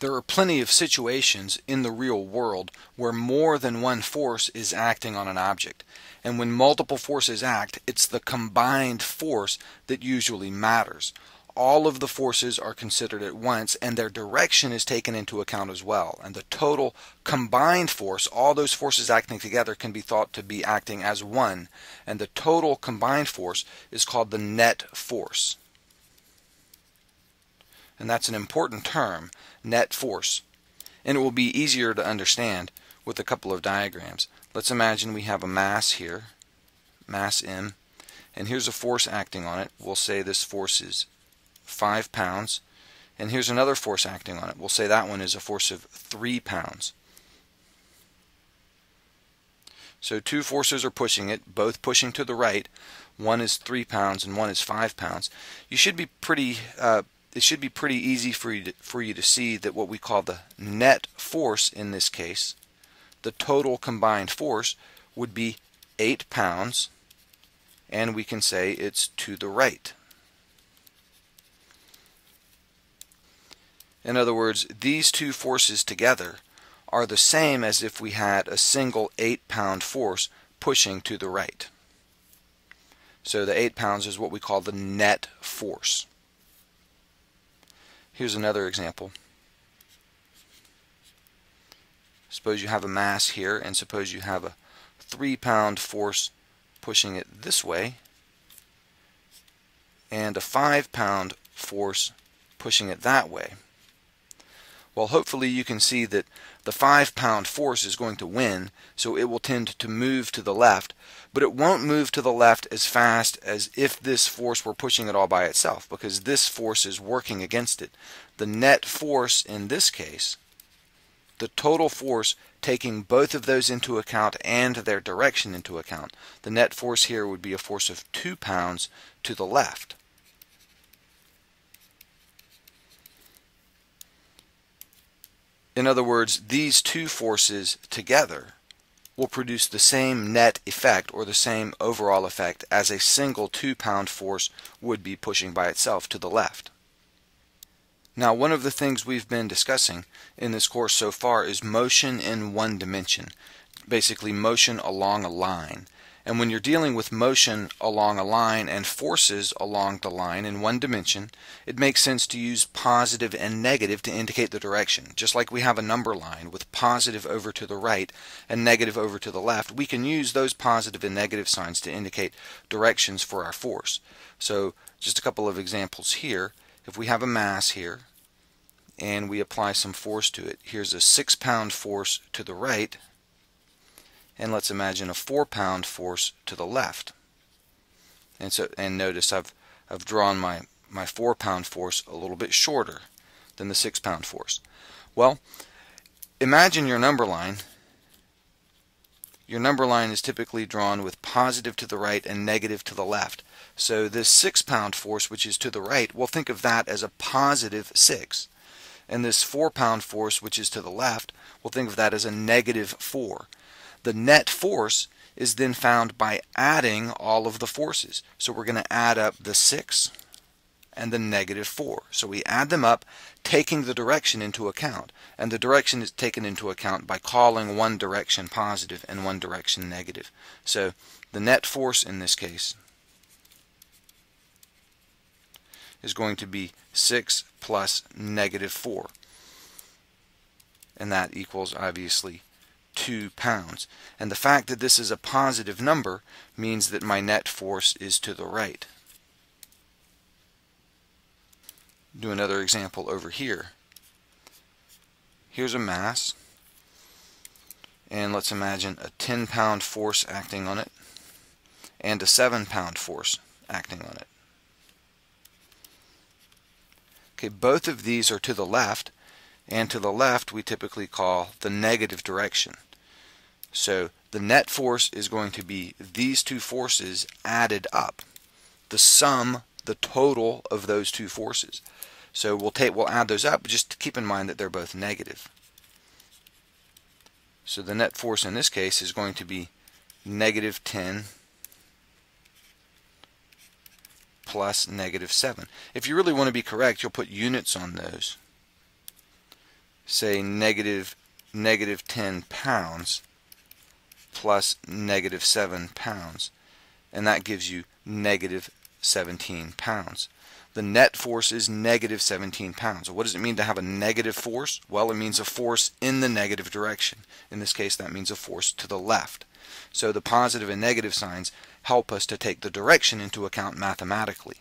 There are plenty of situations in the real world where more than one force is acting on an object. And when multiple forces act, it's the combined force that usually matters. All of the forces are considered at once and their direction is taken into account as well. And the total combined force, all those forces acting together, can be thought to be acting as one. And the total combined force is called the net force and that's an important term, net force. And it will be easier to understand with a couple of diagrams. Let's imagine we have a mass here, mass M, and here's a force acting on it. We'll say this force is 5 pounds, and here's another force acting on it. We'll say that one is a force of 3 pounds. So two forces are pushing it, both pushing to the right. One is 3 pounds and one is 5 pounds. You should be pretty uh, it should be pretty easy for you, to, for you to see that what we call the net force in this case, the total combined force, would be 8 pounds, and we can say it's to the right. In other words, these two forces together are the same as if we had a single 8 pound force pushing to the right. So the 8 pounds is what we call the net force. Here's another example. Suppose you have a mass here, and suppose you have a 3 pound force pushing it this way, and a 5 pound force pushing it that way. Well, hopefully you can see that the 5 pound force is going to win, so it will tend to move to the left, but it won't move to the left as fast as if this force were pushing it all by itself, because this force is working against it. The net force in this case, the total force taking both of those into account and their direction into account, the net force here would be a force of 2 pounds to the left. In other words, these two forces together will produce the same net effect or the same overall effect as a single two pound force would be pushing by itself to the left. Now, one of the things we've been discussing in this course so far is motion in one dimension, basically motion along a line. And when you're dealing with motion along a line and forces along the line in one dimension, it makes sense to use positive and negative to indicate the direction. Just like we have a number line with positive over to the right and negative over to the left, we can use those positive and negative signs to indicate directions for our force. So just a couple of examples here. If we have a mass here and we apply some force to it, here's a 6 pound force to the right and let's imagine a four pound force to the left. And so, and notice I've I've drawn my my four pound force a little bit shorter than the six pound force. Well, imagine your number line. Your number line is typically drawn with positive to the right and negative to the left. So this six pound force, which is to the right, we'll think of that as a positive six. And this four pound force, which is to the left, we'll think of that as a negative four. The net force is then found by adding all of the forces. So we're going to add up the 6 and the negative 4. So we add them up, taking the direction into account. And the direction is taken into account by calling one direction positive and one direction negative. So the net force in this case is going to be 6 plus negative 4. And that equals obviously 2 pounds. And the fact that this is a positive number means that my net force is to the right. Do another example over here. Here's a mass, and let's imagine a 10 pound force acting on it, and a 7 pound force acting on it. Okay, both of these are to the left, and to the left we typically call the negative direction. So the net force is going to be these two forces added up. The sum, the total of those two forces. So we'll take we'll add those up, but just keep in mind that they're both negative. So the net force in this case is going to be negative 10 plus negative 7. If you really want to be correct, you'll put units on those. say negative negative 10 pounds plus negative 7 pounds and that gives you negative 17 pounds. The net force is negative 17 pounds. What does it mean to have a negative force? Well, it means a force in the negative direction. In this case, that means a force to the left. So the positive and negative signs help us to take the direction into account mathematically.